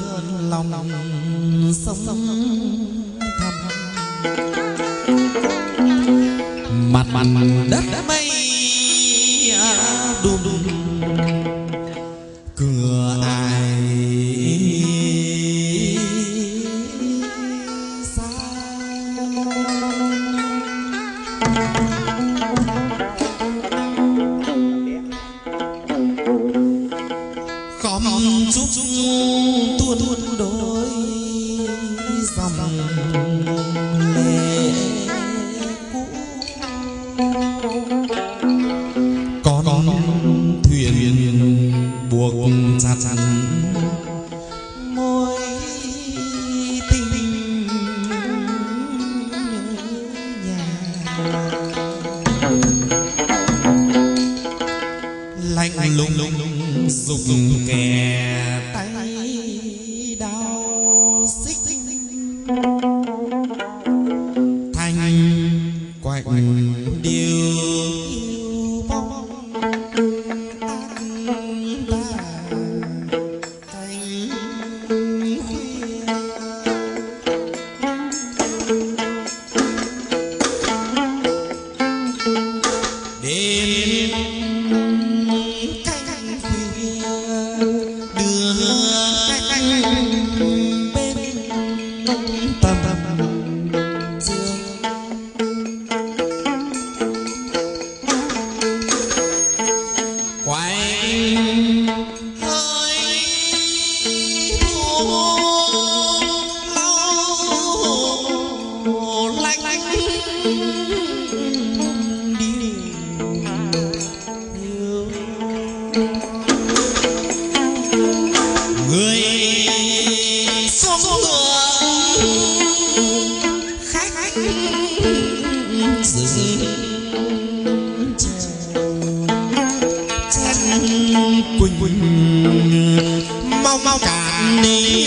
lượn lòng sông thầm. Mặt mặt đất mây à, đùm đùm cửa ai xa. thanh lung lung dùng kè tay đau xích. you. quỳnh. Mau mau cạn đi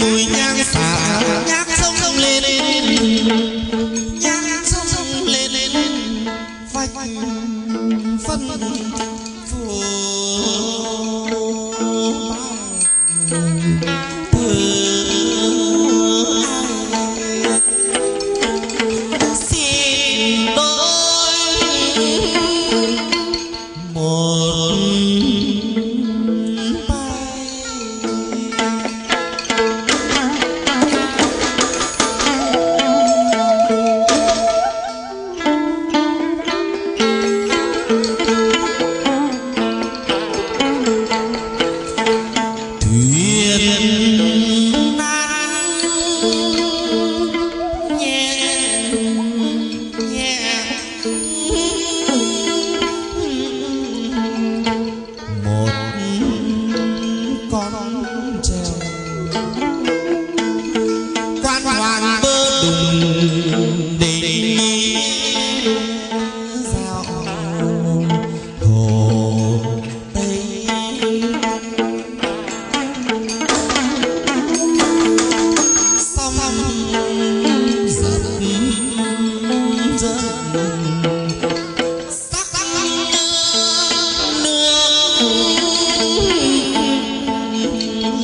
mười nhan xà nhát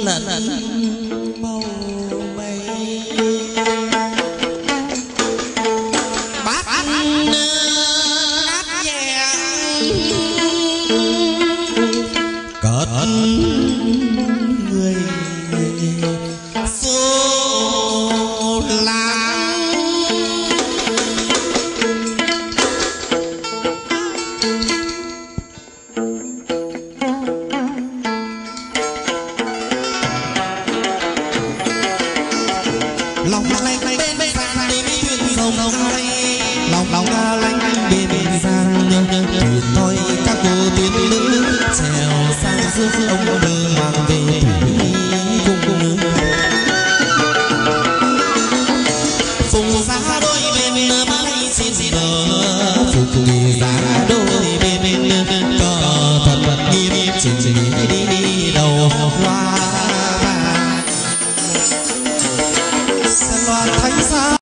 lạnh màu mây bát má xin xin